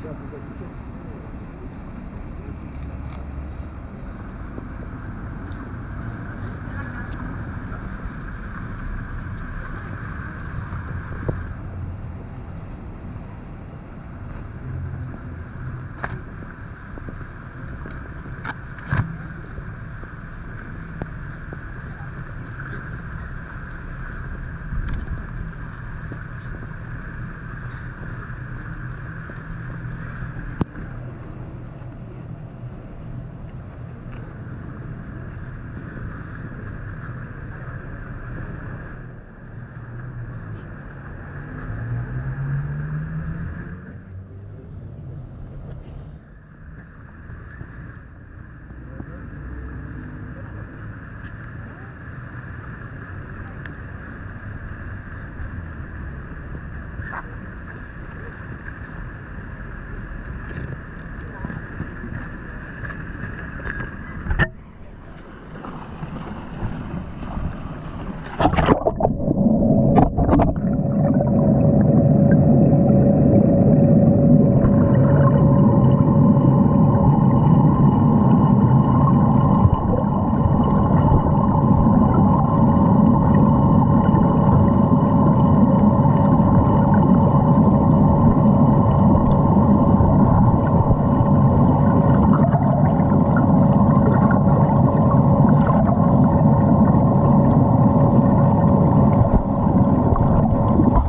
Thank you. Ha!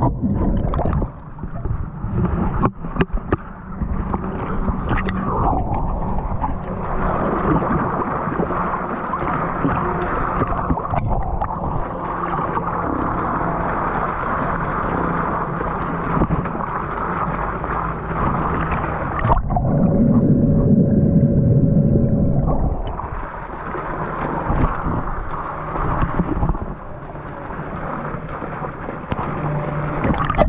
Oh, no. you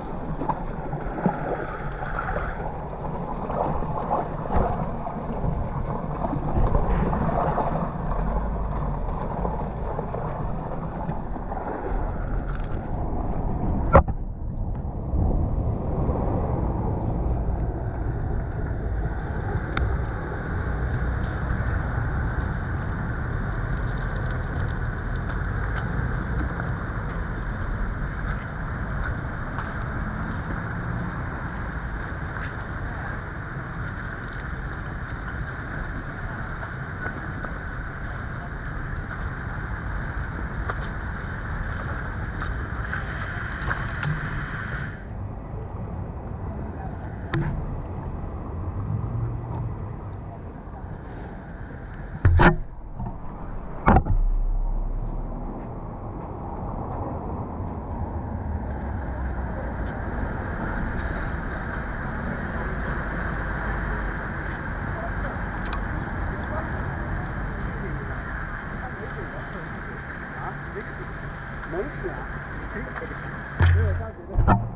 没事啊，没事，没有下雪的。